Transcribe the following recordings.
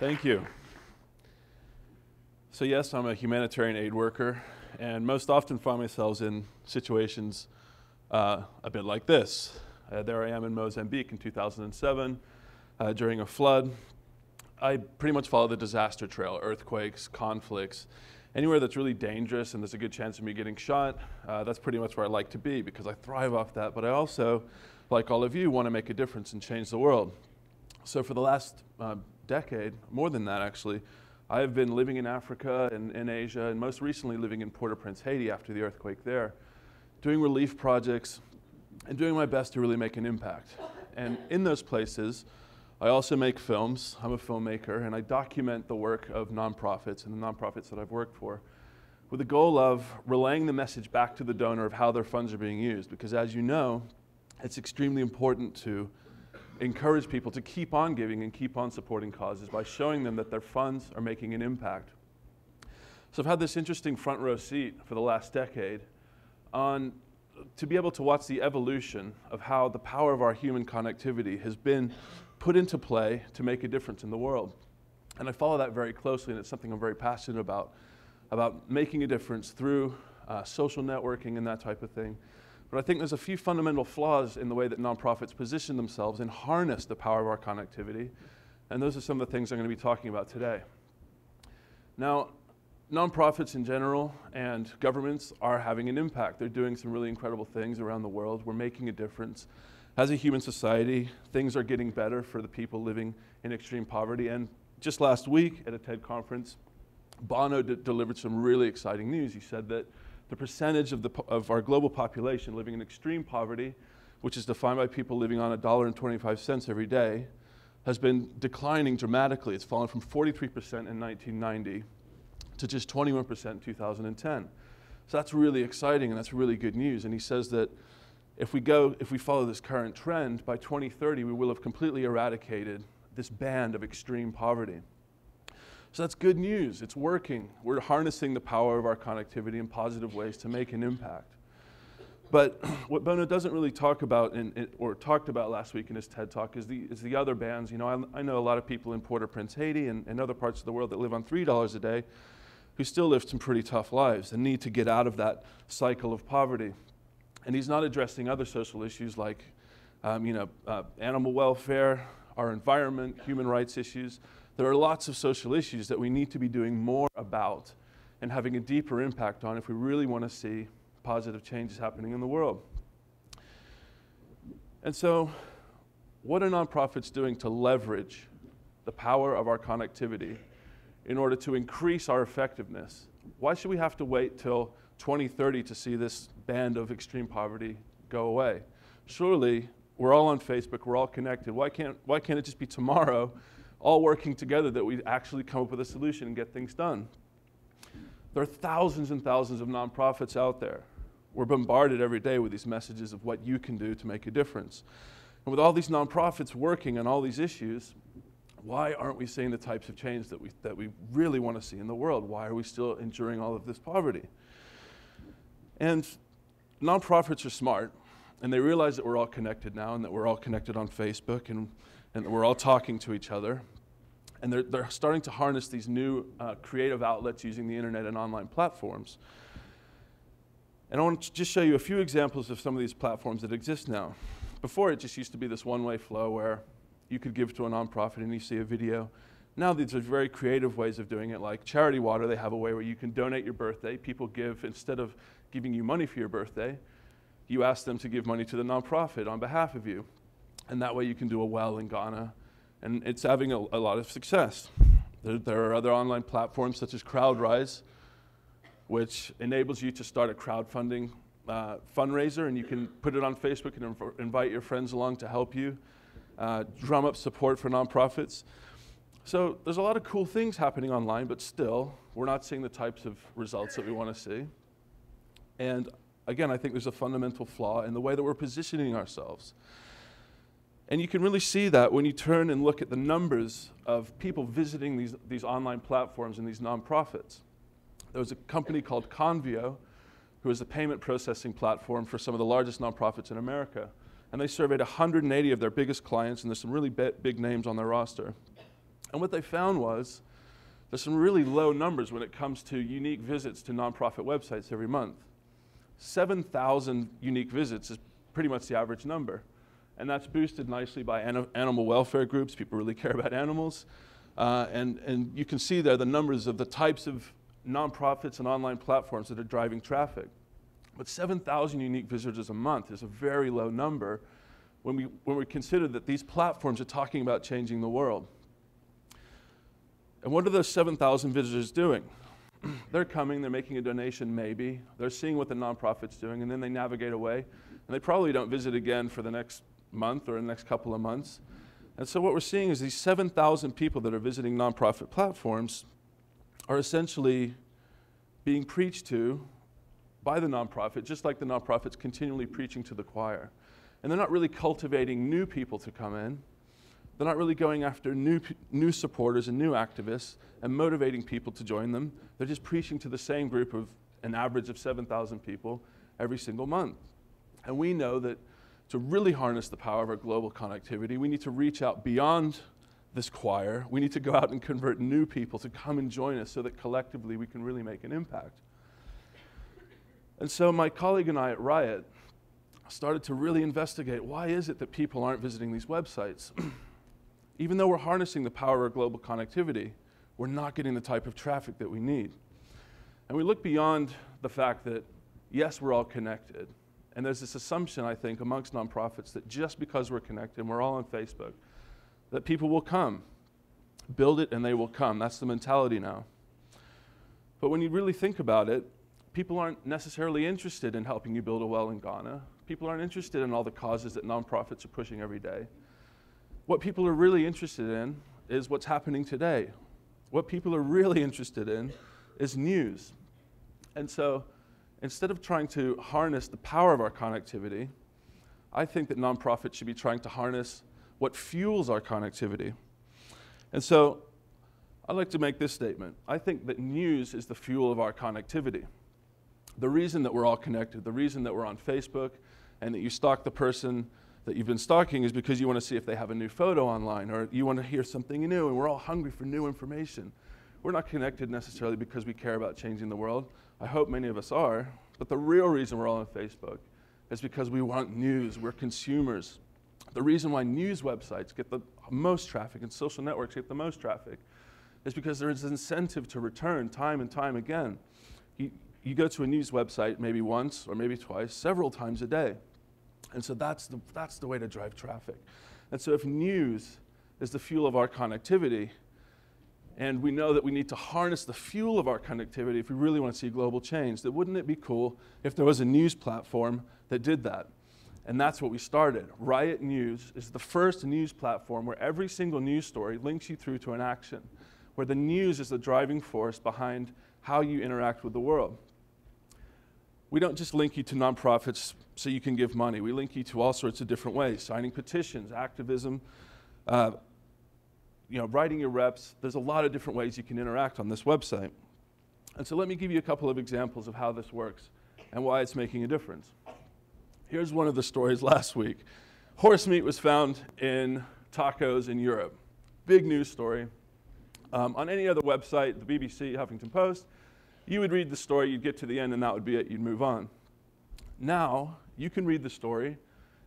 Thank you. So, yes, I'm a humanitarian aid worker, and most often find myself in situations uh, a bit like this. Uh, there I am in Mozambique in 2007 uh, during a flood. I pretty much follow the disaster trail earthquakes, conflicts, anywhere that's really dangerous and there's a good chance of me getting shot. Uh, that's pretty much where I like to be because I thrive off that. But I also, like all of you, want to make a difference and change the world. So, for the last uh, decade, more than that actually, I've been living in Africa and in Asia, and most recently living in Port au Prince, Haiti, after the earthquake there, doing relief projects and doing my best to really make an impact. And in those places, I also make films. I'm a filmmaker, and I document the work of nonprofits and the nonprofits that I've worked for with the goal of relaying the message back to the donor of how their funds are being used. Because as you know, it's extremely important to encourage people to keep on giving and keep on supporting causes by showing them that their funds are making an impact. So I've had this interesting front row seat for the last decade on to be able to watch the evolution of how the power of our human connectivity has been put into play to make a difference in the world. And I follow that very closely, and it's something I'm very passionate about, about making a difference through uh, social networking and that type of thing. But I think there's a few fundamental flaws in the way that nonprofits position themselves and harness the power of our connectivity. And those are some of the things I'm going to be talking about today. Now, nonprofits in general and governments are having an impact. They're doing some really incredible things around the world. We're making a difference. As a human society, things are getting better for the people living in extreme poverty. And just last week at a TED conference, Bono delivered some really exciting news. He said that the percentage of, the, of our global population living in extreme poverty, which is defined by people living on $1.25 every day, has been declining dramatically. It's fallen from 43% in 1990 to just 21% in 2010. So that's really exciting and that's really good news. And he says that if we go, if we follow this current trend, by 2030 we will have completely eradicated this band of extreme poverty. So that's good news. It's working. We're harnessing the power of our connectivity in positive ways to make an impact. But what Bono doesn't really talk about, in, or talked about last week in his TED Talk, is the, is the other bands. You know, I, I know a lot of people in Port-au-Prince, Haiti, and, and other parts of the world that live on $3 a day who still live some pretty tough lives and need to get out of that cycle of poverty. And he's not addressing other social issues like, um, you know, uh, animal welfare, our environment, human rights issues. There are lots of social issues that we need to be doing more about and having a deeper impact on if we really want to see positive changes happening in the world. And so, what are nonprofits doing to leverage the power of our connectivity in order to increase our effectiveness? Why should we have to wait till 2030 to see this band of extreme poverty go away? Surely, we're all on Facebook, we're all connected. Why can't, why can't it just be tomorrow all working together that we actually come up with a solution and get things done. There are thousands and thousands of nonprofits out there. We're bombarded every day with these messages of what you can do to make a difference. And with all these nonprofits working on all these issues, why aren't we seeing the types of change that we, that we really want to see in the world? Why are we still enduring all of this poverty? And nonprofits are smart, and they realize that we're all connected now and that we're all connected on Facebook and, and that we're all talking to each other and they're, they're starting to harness these new uh, creative outlets using the internet and online platforms. And I want to just show you a few examples of some of these platforms that exist now. Before, it just used to be this one-way flow where you could give to a nonprofit and you see a video. Now these are very creative ways of doing it, like Charity Water, they have a way where you can donate your birthday. People give, instead of giving you money for your birthday, you ask them to give money to the nonprofit on behalf of you. And that way you can do a well in Ghana and it's having a, a lot of success. There, there, are other online platforms such as CrowdRise, which enables you to start a crowdfunding uh, fundraiser, and you can put it on Facebook and inv invite your friends along to help you uh, drum up support for nonprofits. So there's a lot of cool things happening online, but still, we're not seeing the types of results that we want to see. And again, I think there's a fundamental flaw in the way that we're positioning ourselves. And you can really see that when you turn and look at the numbers of people visiting these, these online platforms and these nonprofits. There was a company called Convio, who is a payment processing platform for some of the largest nonprofits in America. And they surveyed 180 of their biggest clients, and there's some really big names on their roster. And what they found was there's some really low numbers when it comes to unique visits to nonprofit websites every month. 7,000 unique visits is pretty much the average number. And that's boosted nicely by an animal welfare groups. People really care about animals. Uh, and, and you can see there the numbers of the types of nonprofits and online platforms that are driving traffic. But 7,000 unique visitors a month is a very low number when we, when we consider that these platforms are talking about changing the world. And what are those 7,000 visitors doing? they're coming, they're making a donation, maybe. They're seeing what the nonprofit's doing, and then they navigate away. And they probably don't visit again for the next month or the next couple of months. And so what we're seeing is these 7,000 people that are visiting nonprofit platforms are essentially being preached to by the nonprofit, just like the nonprofit's continually preaching to the choir. And they're not really cultivating new people to come in. They're not really going after new, new supporters and new activists and motivating people to join them. They're just preaching to the same group of an average of 7,000 people every single month. And we know that to really harness the power of our global connectivity, we need to reach out beyond this choir. We need to go out and convert new people to come and join us so that collectively we can really make an impact. And so my colleague and I at RYOT started to really investigate why is it that people aren't visiting these websites? Even though we're harnessing the power of global connectivity, we're not getting the type of traffic that we need. And we look beyond the fact that, yes, we're all connected. And there's this assumption, I think, amongst nonprofits that just because we're connected and we're all on Facebook, that people will come. Build it and they will come. That's the mentality now. But when you really think about it, people aren't necessarily interested in helping you build a well in Ghana. People aren't interested in all the causes that nonprofits are pushing every day. What people are really interested in is what's happening today. What people are really interested in is news. And so instead of trying to harness the power of our connectivity, I think that nonprofits should be trying to harness what fuels our connectivity. And so I'd like to make this statement. I think that news is the fuel of our connectivity. The reason that we're all connected, the reason that we're on Facebook and that you stalk the person that you've been stalking is because you want to see if they have a new photo online or you want to hear something new and we're all hungry for new information. We're not connected necessarily because we care about changing the world. I hope many of us are, but the real reason we're all on Facebook is because we want news. We're consumers. The reason why news websites get the most traffic and social networks get the most traffic is because there is incentive to return time and time again. You, you go to a news website maybe once or maybe twice, several times a day. And so that's the, that's the way to drive traffic. And so if news is the fuel of our connectivity, and we know that we need to harness the fuel of our connectivity if we really want to see global change, That wouldn't it be cool if there was a news platform that did that? And that's what we started. RYOT News is the first news platform where every single news story links you through to an action, where the news is the driving force behind how you interact with the world. We don't just link you to nonprofits so you can give money. We link you to all sorts of different ways signing petitions, activism, uh, you know, writing your reps. There's a lot of different ways you can interact on this website. And so let me give you a couple of examples of how this works and why it's making a difference. Here's one of the stories last week. Horse meat was found in tacos in Europe. Big news story. Um, on any other website, the BBC, Huffington Post, you would read the story, you'd get to the end, and that would be it, you'd move on. Now, you can read the story,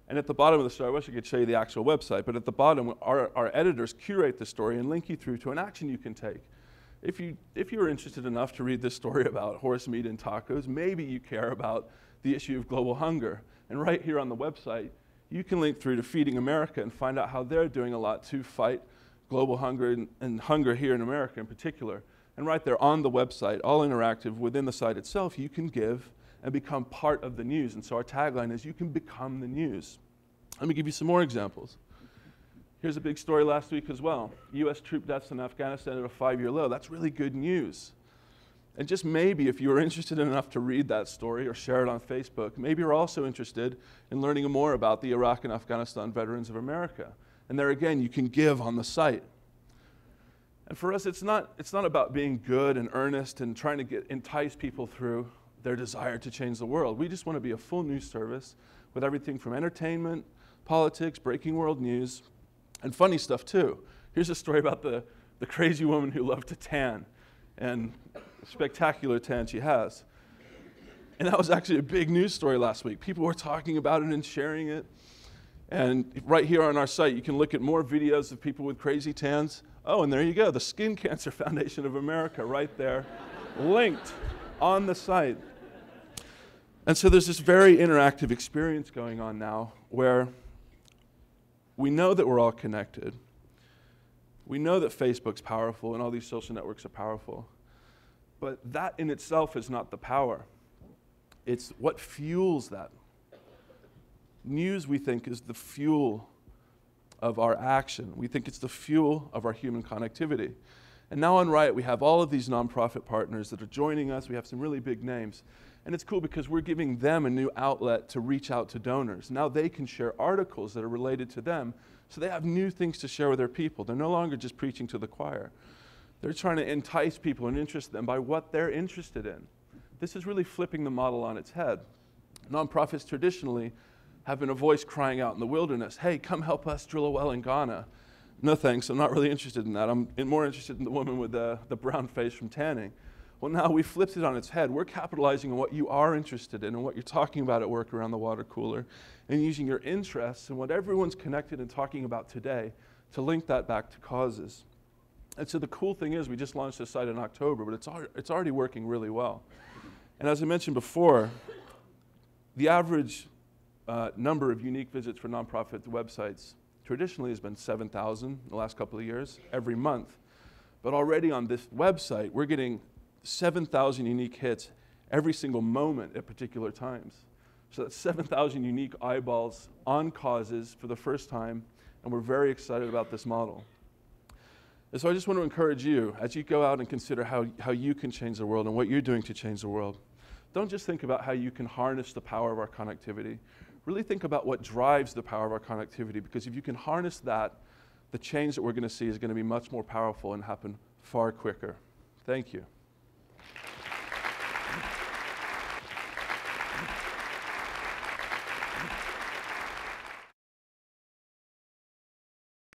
and at the bottom of the story, I wish I could show you the actual website, but at the bottom, our, our editors curate the story and link you through to an action you can take. If, you, if you're interested enough to read this story about horse meat and tacos, maybe you care about the issue of global hunger. And right here on the website, you can link through to Feeding America and find out how they're doing a lot to fight global hunger and, and hunger here in America in particular. And right there on the website, all interactive within the site itself, you can give and become part of the news. And so our tagline is you can become the news. Let me give you some more examples. Here's a big story last week as well. US troop deaths in Afghanistan at a five year low. That's really good news. And just maybe, if you are interested enough to read that story or share it on Facebook, maybe you're also interested in learning more about the Iraq and Afghanistan Veterans of America. And there again, you can give on the site. And for us, it's not, it's not about being good and earnest and trying to get, entice people through their desire to change the world. We just want to be a full news service with everything from entertainment, politics, breaking world news, and funny stuff too. Here's a story about the the crazy woman who loved to tan, and spectacular tan she has. And that was actually a big news story last week. People were talking about it and sharing it. And right here on our site, you can look at more videos of people with crazy tans. Oh, and there you go, the Skin Cancer Foundation of America right there, linked on the site. And so there's this very interactive experience going on now where we know that we're all connected. We know that Facebook's powerful and all these social networks are powerful. But that in itself is not the power. It's what fuels that. News, we think, is the fuel of our action. We think it's the fuel of our human connectivity. And now on RYOT, we have all of these nonprofit partners that are joining us. We have some really big names. And it's cool because we're giving them a new outlet to reach out to donors. Now they can share articles that are related to them, so they have new things to share with their people. They're no longer just preaching to the choir. They're trying to entice people and interest them by what they're interested in. This is really flipping the model on its head. Nonprofits traditionally have been a voice crying out in the wilderness, hey, come help us drill a well in Ghana. No thanks, I'm not really interested in that. I'm more interested in the woman with the, the brown face from tanning. Well, now we flipped it on its head. We're capitalizing on what you are interested in and what you're talking about at work around the water cooler and using your interests and what everyone's connected and talking about today to link that back to causes. And so the cool thing is, we just launched this site in October, but it's, al- it's already working really well. And as I mentioned before, the average uh, number of unique visits for nonprofit websites traditionally has been 7,000 in the last couple of years, every month. But already on this website, we're getting 7,000 unique hits every single moment at particular times. So that's 7,000 unique eyeballs on causes for the first time, and we're very excited about this model. And so I just want to encourage you as you go out and consider how, how you can change the world and what you're doing to change the world. Don't just think about how you can harness the power of our connectivity. Really think about what drives the power of our connectivity, because if you can harness that, the change that we're going to see is going to be much more powerful and happen far quicker. Thank you.